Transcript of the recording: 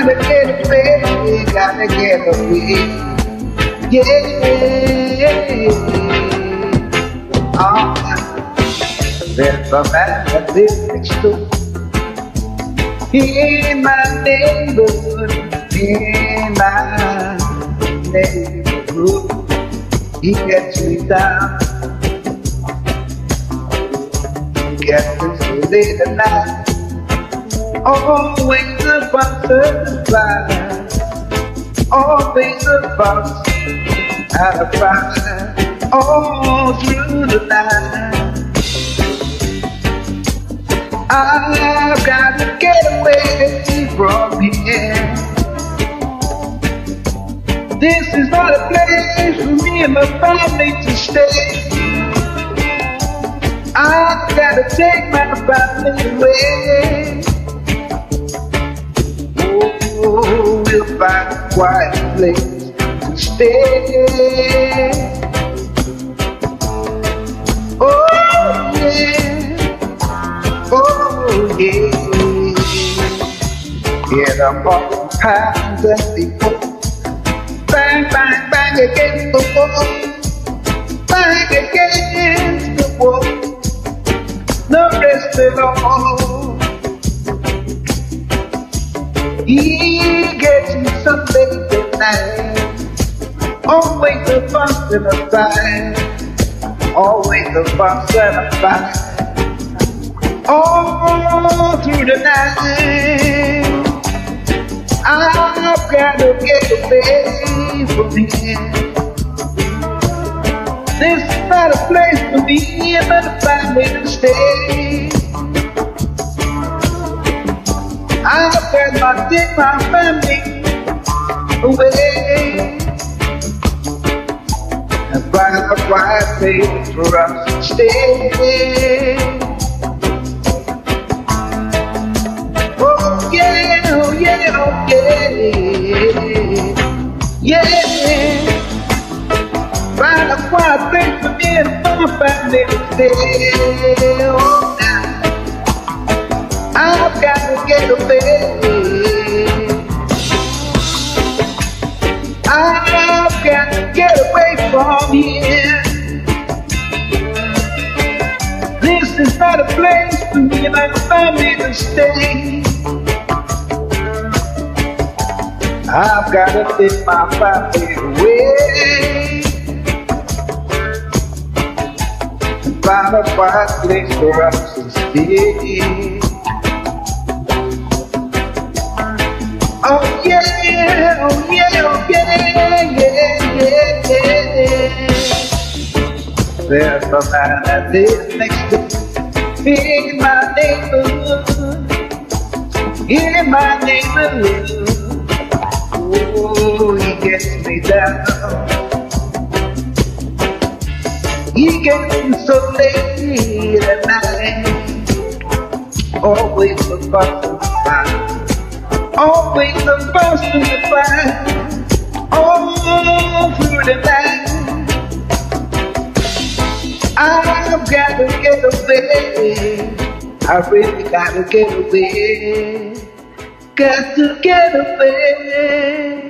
gotta get away, gotta get away. Yeah. Oh, there's a man that lives next door. In my neighborhood, in my neighborhood, he gets me down. He Gets me late at night. Always about surprise. Always about how to find all through the night. I've got to get away from here. This is not a place for me and my family to stay. I've got to take my family away. Quiet place to stay. Oh, yeah. Oh, yeah. Yeah, the more times that people bang, bang, bang against the wall, bang against the wall, no rest at all. He gets me some late at night, always a fuss and a fight, always a fuss and a fight all through the night. I've got to get away from here. This is not a place for me and my family to stay. I've got to take my family away and find a quiet place for us to stay. Oh yeah, oh yeah, oh yeah, yeah. Find a quiet place for me and my family to stay. Oh, now I've got to get away. Not a place for me and my family to stay. I've got to take my family away and find a quiet place for us to stay. Oh, oh yeah, oh yeah, oh yeah, yeah, yeah, yeah. There's a man that lives next to in my neighborhood, in my neighborhood. Oh, he gets me down. He gets me so late at night. Always the fuss and fight. Always the fuss and the away. I really got to get away. Got to get away.